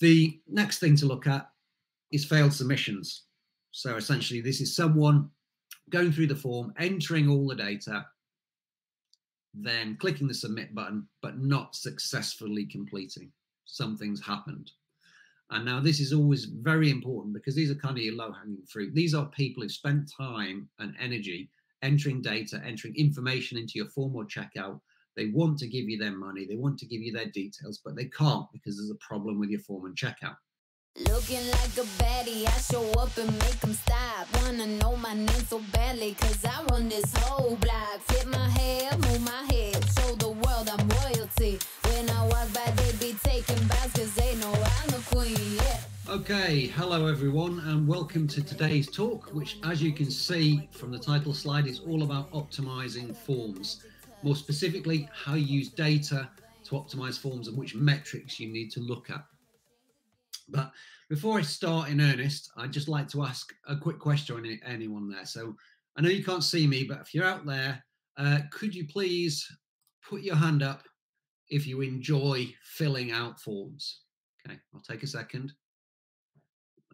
The next thing to look at is failed submissions. So essentially, this is someone going through the form, entering all the data, then clicking the submit button, but not successfully completing. Something's happened. And now this is always very important because these are kind of your low hanging fruit. These are people who spent time and energy entering data, entering information into your form or checkout. They want to give you their money, they want to give you their details, but they can't because there's a problem with your form and checkout. Looking like a baddie, I show up and make them stop. Wanna know my name so badly, cause I run this whole block. Flip my hair, move my head, show the world I'm royalty. When I walk by, they be taking bows, cause they know I'm the queen, yeah. Okay, hello everyone, and welcome to today's talk, which, as you can see from the title slide, is all about optimizing forms. More specifically, how you use data to optimize forms and which metrics you need to look at. But before I start in earnest, I'd just like to ask a quick question on anyone there. So I know you can't see me, but if you're out there, uh, could you please put your hand up if you enjoy filling out forms? Okay, I'll take a second.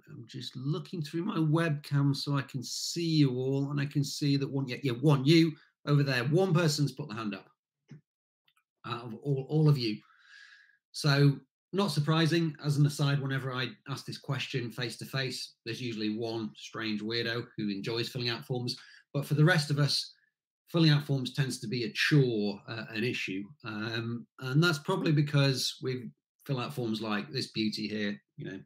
I'm just looking through my webcam so I can see you all, and I can see that one, yeah, yeah, one, you over there, one person's put the hand up out of all, all of you. So not surprising, as an aside, whenever I ask this question face to face, there's usually one strange weirdo who enjoys filling out forms. But for the rest of us, filling out forms tends to be a chore, uh, an issue. Um, and that's probably because we fill out forms like this beauty here, you know,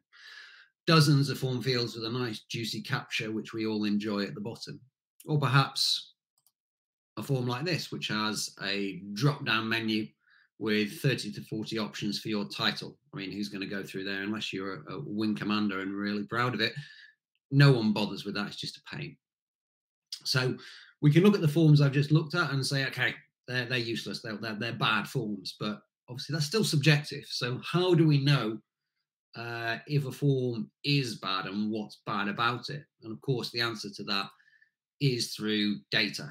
dozens of form fields with a nice juicy CAPTCHA, which we all enjoy at the bottom. Or perhaps a form like this, which has a drop down menu with 30 to 40 options for your title. I mean, who's going to go through there unless you're a, wing commander and really proud of it? No one bothers with that. It's just a pain. So we can look at the forms I've just looked at and say, okay, they're, they're useless. They're, they're, they're bad forms, but obviously that's still subjective. So how do we know uh, if a form is bad and what's bad about it? And of course, the answer to that is through data,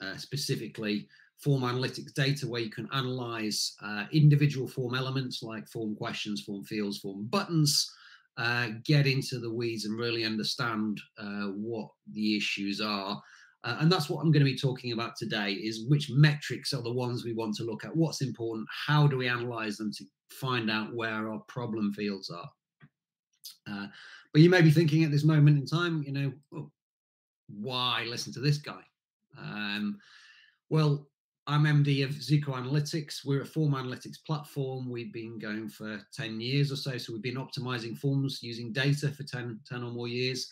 uh, specifically form analytics data where you can analyze uh, individual form elements like form questions, form fields, form buttons, uh, get into the weeds and really understand uh, what the issues are. Uh, and that's what I'm going to be talking about today is which metrics are the ones we want to look at, what's important, how do we analyze them to find out where our problem fields are. But you may be thinking at this moment in time, you know, oh, why listen to this guy? Um, well, I'm MD of Zuko Analytics. We're a form analytics platform. We've been going for 10 years or so. So we've been optimizing forms using data for 10, 10 or more years.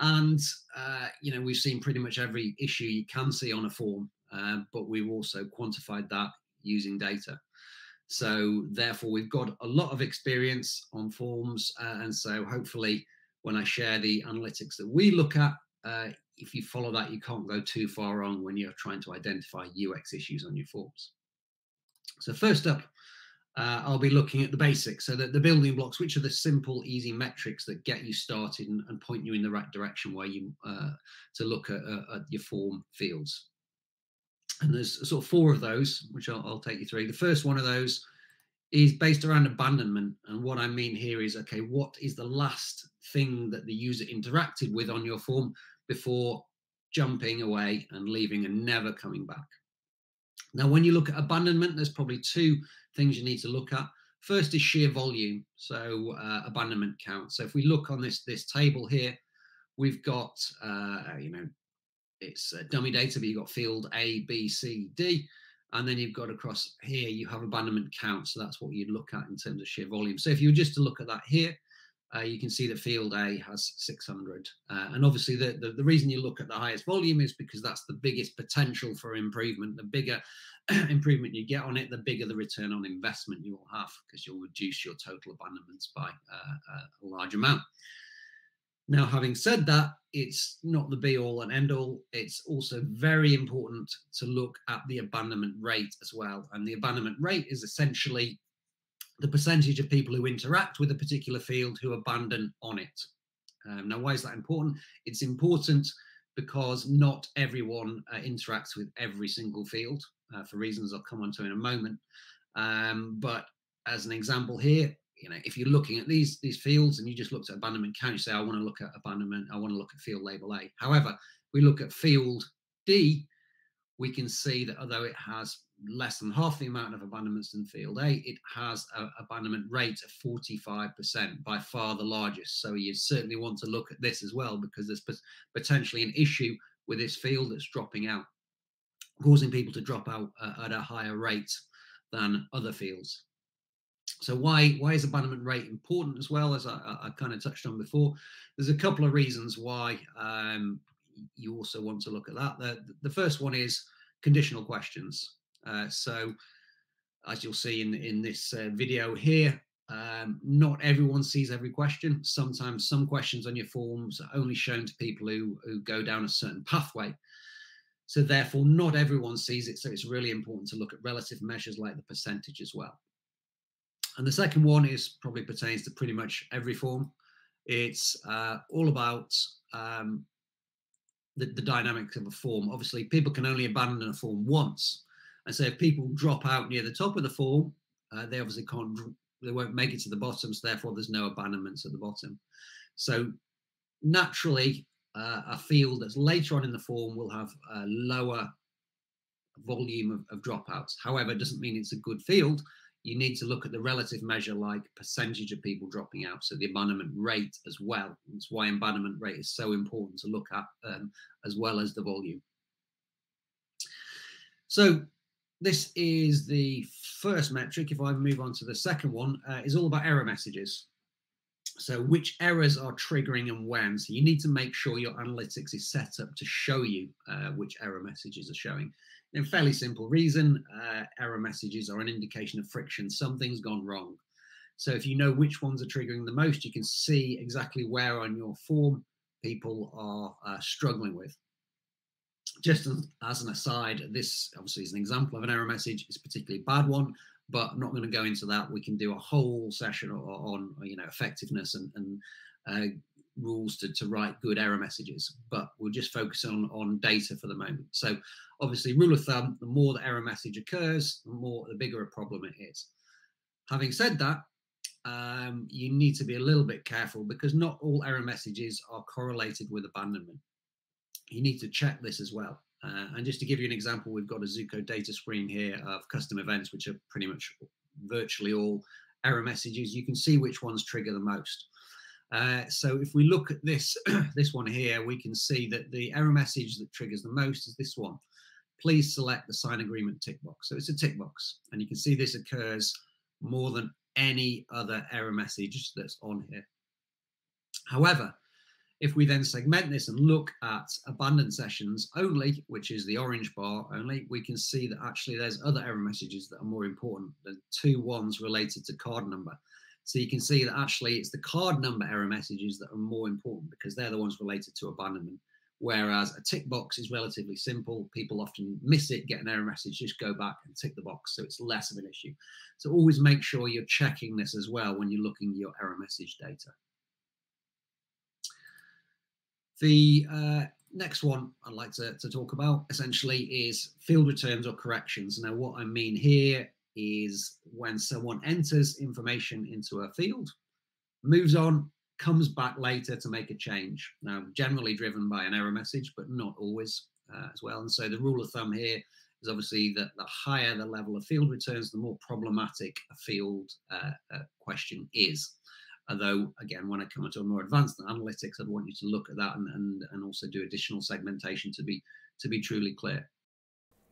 And, uh, you know, we've seen pretty much every issue you can see on a form, uh, but we've also quantified that using data. So therefore, we've got a lot of experience on forms. Uh, and so hopefully when I share the analytics that we look at, uh, if you follow that, you can't go too far wrong when you're trying to identify UX issues on your forms. So first up, uh, I'll be looking at the basics. So the building blocks, which are the simple, easy metrics that get you started and, and point you in the right direction where you uh, to look at, uh, at, your form fields. And there's sort of four of those, which I'll, I'll take you through. The first one of those is based around abandonment. And what I mean here is, okay, what is the last thing that the user interacted with on your form before jumping away and leaving and never coming back. Now, when you look at abandonment, there's probably two things you need to look at. First is sheer volume, so uh, abandonment count. So if we look on this this table here, we've got uh, you know it's dummy data, but you've got field A, B, C, D, and then you've got across here you have abandonment count. So that's what you'd look at in terms of sheer volume. So if you were just to look at that here, uh, you can see that field A has 600. Uh, and obviously, the, the, the, reason you look at the highest volume is because that's the biggest potential for improvement. The bigger improvement you get on it, the bigger the return on investment you will have because you'll reduce your total abandonments by uh, a large amount. Now, having said that, it's not the be all and end all. It's also very important to look at the abandonment rate as well. And the abandonment rate is essentially the percentage of people who interact with a particular field who abandon on it. Um, now, why is that important? It's important because not everyone uh, interacts with every single field uh, for reasons I'll come on to in a moment. Um, but as an example here, you know, if you're looking at these these fields and you just looked at abandonment count, you say, I want to look at abandonment, I want to look at field label A. However, we look at field D, we can see that although it has less than half the amount of abandonments than field A, it has an abandonment rate of 45%, by far the largest. So you certainly want to look at this as well because there's potentially an issue with this field that's dropping out, causing people to drop out uh, at a higher rate than other fields. So why why is abandonment rate important as well as I, I, kind of touched on before? There's a couple of reasons why um, you also want to look at that. The, the first one is conditional questions. Uh, so as you'll see in in this uh, video here, um, not everyone sees every question. Sometimes some questions on your forms are only shown to people who who go down a certain pathway. So therefore, not everyone sees it. So it's really important to look at relative measures like the percentage as well. And the second one is probably pertains to pretty much every form. It's uh, all about um, the, the dynamics of a form. Obviously, people can only abandon a form once. And so if people drop out near the top of the form, uh, they obviously can't, they won't make it to the bottom. So therefore, there's no abandonments at the bottom. So naturally, uh, a field that's later on in the form will have a lower volume of, of dropouts. However, it doesn't mean it's a good field you need to look at the relative measure like percentage of people dropping out. So the abandonment rate as well. That's why abandonment rate is so important to look at um, as well as the volume. So this is the first metric. If I move on to the second one, uh, is all about error messages. So which errors are triggering and when. So you need to make sure your analytics is set up to show you uh, which error messages are showing. In fairly simple reason, uh, error messages are an indication of friction. Something's gone wrong. So if you know which ones are triggering the most, you can see exactly where on your form people are uh, struggling with. Just as an aside, this obviously is an example of an error message. It's a particularly bad one, but I'm not going to go into that. We can do a whole session on, you know, effectiveness and, and uh, rules to, to write good error messages, but we'll just focus on, on data for the moment. So obviously, rule of thumb, the more the error message occurs, the more the bigger a problem it is. Having said that, um, you need to be a little bit careful because not all error messages are correlated with abandonment. You need to check this as well. Uh, and just to give you an example, we've got a Zuko data screen here of custom events, which are pretty much virtually all error messages. You can see which ones trigger the most. Uh, so if we look at this, this one here, we can see that the error message that triggers the most is this one. Please select the sign agreement tick box. So it's a tick box, and you can see this occurs more than any other error message that's on here. However, if we then segment this and look at abandoned sessions only, which is the orange bar only, we can see that actually there's other error messages that are more important than two ones related to card number. So you can see that actually it's the card number error messages that are more important because they're the ones related to abandonment. Whereas a tick box is relatively simple. People often miss it, get an error message, just go back and tick the box. So it's less of an issue. So always make sure you're checking this as well when you're looking at your error message data. The uh, next one I'd like to, to talk about essentially is field returns or corrections. Now, what I mean here is when someone enters information into a field, moves on, comes back later to make a change. Now, generally driven by an error message, but not always uh, as well. And so the rule of thumb here is obviously that the higher the level of field returns, the more problematic a field uh, uh, question is. Although, again, when I come into a more advanced analytics, I'd want you to look at that and, and, and also do additional segmentation to be to be truly clear.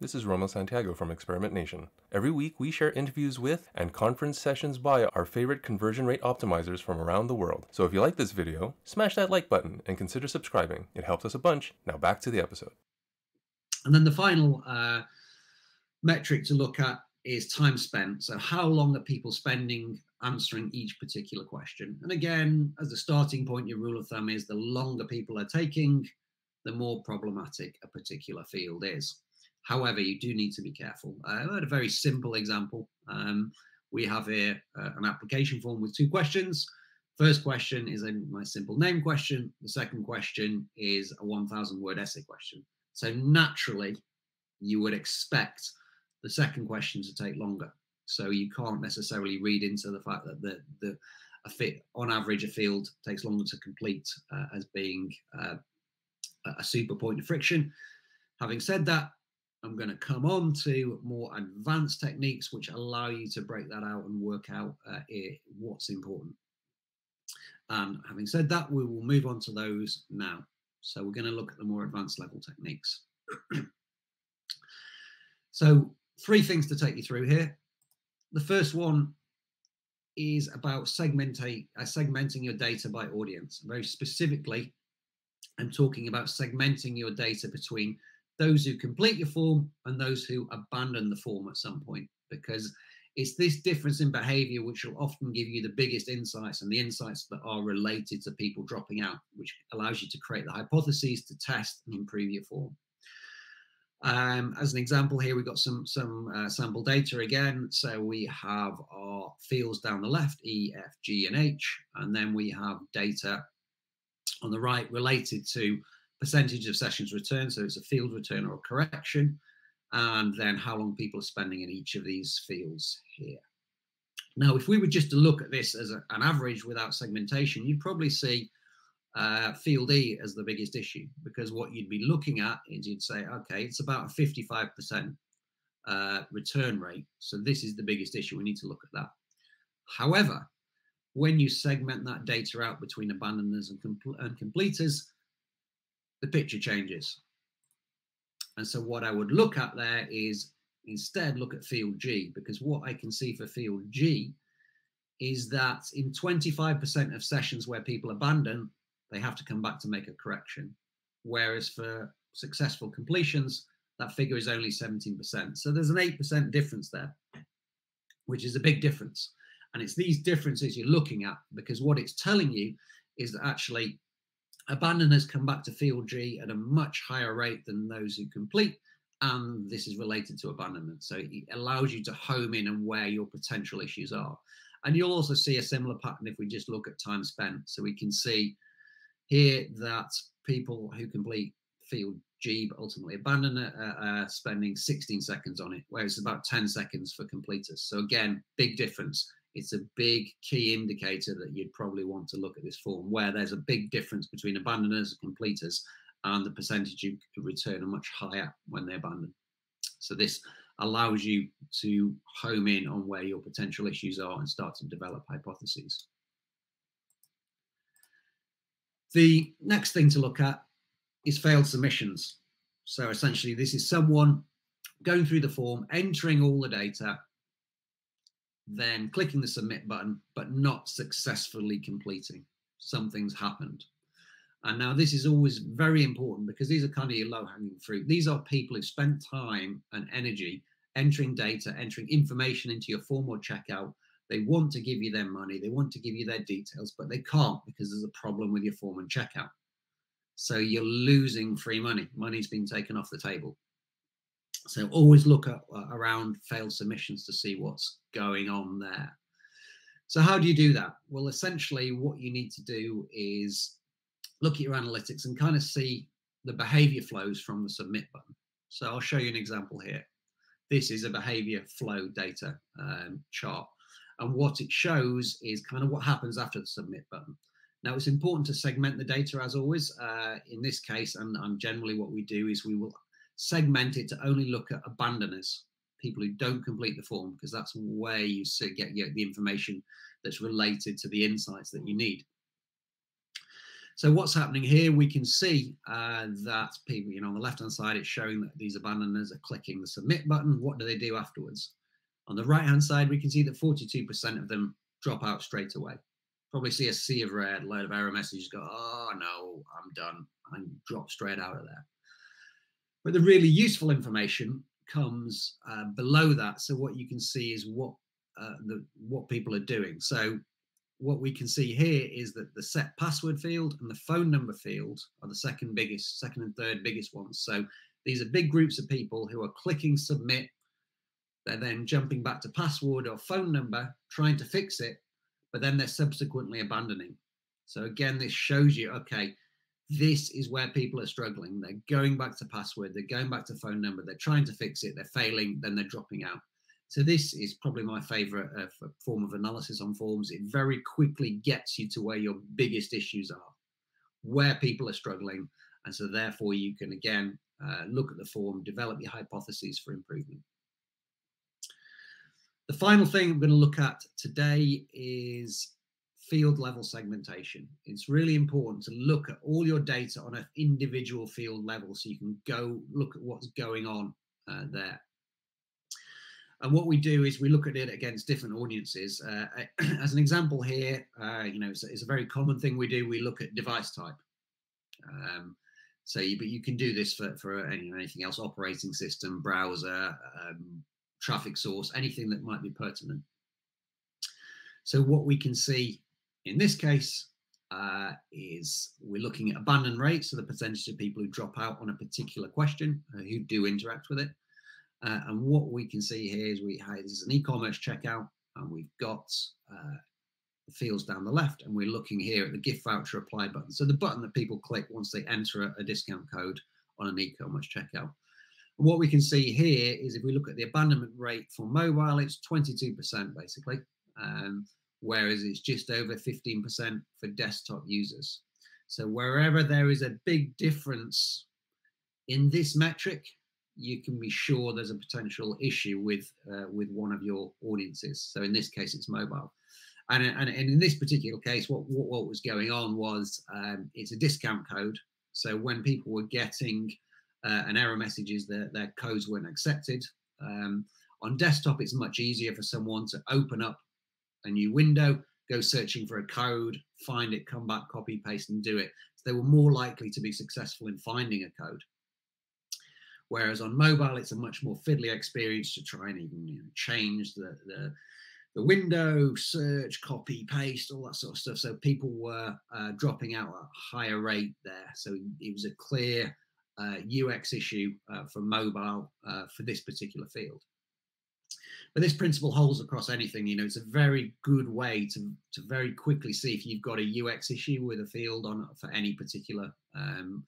This is Rommil Santiago from Experiment Nation. Every week, we share interviews with and conference sessions by our favorite conversion rate optimizers from around the world. So if you like this video, smash that like button and consider subscribing. It helps us a bunch. Now back to the episode. And then the final uh, metric to look at is time spent. So how long are people spending answering each particular question? And again, as a starting point, your rule of thumb is the longer people are taking, the more problematic a particular field is. However, you do need to be careful. Uh, I had a very simple example. Um, we have here uh, an application form with two questions. First question is a my simple name question. The second question is a 1,000 word essay question. So naturally, you would expect the second question to take longer. So you can't necessarily read into the fact that the, the a fit on average a field takes longer to complete uh, as being uh, a super point of friction. Having said that, I'm going to come on to more advanced techniques which allow you to break that out and work out uh, what's important. And having said that, we will move on to those now. So we're going to look at the more advanced level techniques. so three things to take you through here. The first one is about segmenting, uh, segmenting your data by audience. Very specifically, I'm talking about segmenting your data between those who complete your form and those who abandon the form at some point, because it's this difference in behavior which will often give you the biggest insights and the insights that are related to people dropping out, which allows you to create the hypotheses to test and improve your form. Um, as an example here, we've got some, some uh, sample data again. So we have our fields down the left, E, F, G, and H, and then we have data on the right related to percentage of sessions returned. So it's a field return or a correction, and then how long people are spending in each of these fields here. Now, if we were just to look at this as a, an average without segmentation, you'd probably see uh, field E as the biggest issue because what you'd be looking at is you'd say, okay, it's about a 55% uh, return rate. So this is the biggest issue. We need to look at that. However, when you segment that data out between abandoners and, compl and completers, the picture changes. And so what I would look at there is instead look at field G because what I can see for field G is that in 25% of sessions where people abandon, they have to come back to make a correction. Whereas for successful completions, that figure is only 17%. So there's an 8% difference there, which is a big difference. And it's these differences you're looking at because what it's telling you is that actually abandoners come back to field G at a much higher rate than those who complete. And this is related to abandonment. So it allows you to home in and where your potential issues are. And you'll also see a similar pattern if we just look at time spent. So we can see here that people who complete field G but ultimately abandon it uh, uh, spending 16 seconds on it, whereas about 10 seconds for completers. So again, big difference. It's a big key indicator that you'd probably want to look at this form, where there's a big difference between abandoners and completers, and the percentage you return are much higher when they abandon. So this allows you to home in on where your potential issues are and start to develop hypotheses. The next thing to look at is failed submissions. So essentially, this is someone going through the form, entering all the data, Mm. then clicking the submit button, but not successfully completing. Something's happened. And now this is always very important because these are kind of your low hanging fruit. These are people who've spent time and energy entering data, entering information into your form or checkout, they want to give you their money, they want to give you their details, but they can't because there's a problem with your form and checkout. So you're losing free money. Money's been taken off the table. So always look at, uh, around failed submissions to see what's going on there. So how do you do that? Well, essentially what you need to do is look at your analytics and kind of see the behavior flows from the submit button. So I'll show you an example here. This is a behavior flow data um, chart. And what it shows is kind of what happens after the submit button. Now, it's important to segment the data as always. Uh, in this case, and, and generally what we do is we will segment it to only look at abandoners, people who don't complete the form, because that's where you get, the information that's related to the insights that you need. So what's happening here, we can see uh, that people, you know, on the left-hand side, it's showing that these abandoners are clicking the submit button. What do they do afterwards? On the right hand side, we can see that 42% of them drop out straight away. Probably see a sea of red, load of error messages go, oh no, I'm done, and drop straight out of there. But the really useful information comes uh, below that. So what you can see is what uh, the what people are doing. So what we can see here is that the set password field and the phone number field are the second biggest, second and third biggest ones. So these are big groups of people who are clicking submit they're then jumping back to password or phone number, trying to fix it, but then they're subsequently abandoning. So again, this shows you, okay, this is where people are struggling. They're going back to password, they're going back to phone number, they're trying to fix it, they're failing, then they're dropping out. So this is probably my favorite uh, form of analysis on forms. It very quickly gets you to where your biggest issues are, where people are struggling. And so therefore you can again uh, look at the form, develop your hypotheses for improvement. The final thing I'm going to look at today is field level segmentation. It's really important to look at all your data on an individual field level so you can go look at what's going on uh, there. And what we do is we look at it against different audiences. Uh, as an example here, uh, you know, it's, it's, a very common thing we do. We look at device type. Um, so, you, but you can do this for, for any, anything else, operating system, browser, um, traffic source, anything that might be pertinent. So what we can see in this case uh, is we're looking at abandon rate, so the percentage of people who drop out on a particular question uh, who do interact with it. Uh, and what we can see here is we have this is an e-commerce checkout, and we've got uh, the fields down the left, and we're looking here at the gift voucher apply button. So the button that people click once they enter a, a discount code on an e-commerce checkout. And what we can see here is if we look at the abandonment rate for mobile, it's 22% basically, um, whereas it's just over 15% for desktop users. So wherever there is a big difference in this metric, you can be sure there's a potential issue with uh, with one of your audiences. So in this case, it's mobile. And, and, and in this particular case, what, what, what was going on was um, it's a discount code. So when people were getting uh, an error messages that their codes weren't accepted, um, on desktop, it's much easier for someone to open up a new window, go searching for a code, find it, come back, copy, paste, and do it. So they were more likely to be successful in finding a code. Whereas on mobile, it's a much more fiddly experience to try and even you know, change the, the, the window, search, copy, paste, all that sort of stuff. So people were uh, dropping out at a higher rate there. So it was a clear uh, UX issue uh, for mobile uh, for this particular field. But this principle holds across anything. You know, it's a very good way to to very quickly see if you've got a UX issue with a field on for any particular um,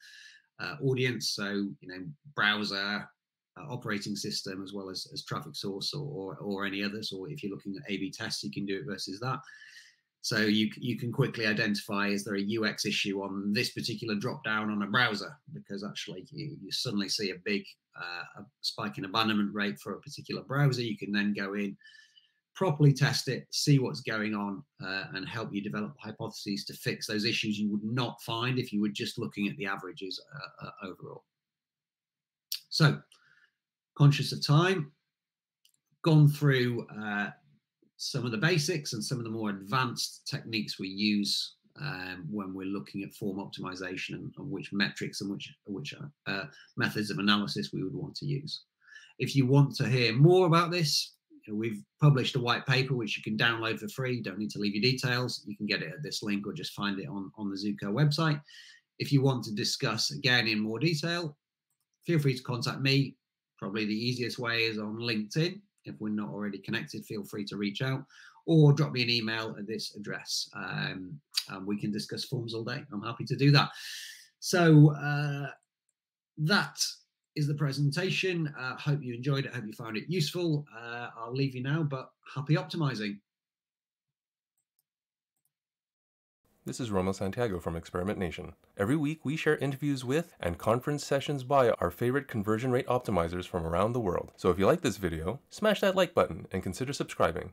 uh, audience. So, you know, browser, uh, operating system, as well as, as traffic source or, or, or any others. Or if you're looking at A/B tests, you can do it versus that. So you you can quickly identify is there a UX issue on this particular drop down on a browser because actually you, you suddenly see a big uh, a spike in abandonment rate for a particular browser. You can then go in, properly test it, see what's going on, uh, and help you develop hypotheses to fix those issues you would not find if you were just looking at the averages uh, uh, overall. So, conscious of time, gone through uh, some of the basics and some of the more advanced techniques we use um, when we're looking at form optimization and, and which metrics and which which uh, methods of analysis we would want to use. If you want to hear more about this, we've published a white paper which you can download for free. You don't need to leave your details. You can get it at this link or just find it on, on the Zuko website. If you want to discuss again in more detail, feel free to contact me. Probably the easiest way is on LinkedIn. If we're not already connected, feel free to reach out or drop me an email at this address. Um, and we can discuss forms all day. I'm happy to do that. So uh, that is the presentation. Uh, hope you enjoyed it. Hope you found it useful. Uh, I'll leave you now, but happy optimizing. This is Rommil Santiago from Experiment Nation. Every week we share interviews with and conference sessions by our favorite conversion rate optimizers from around the world. So if you like this video, smash that like button and consider subscribing.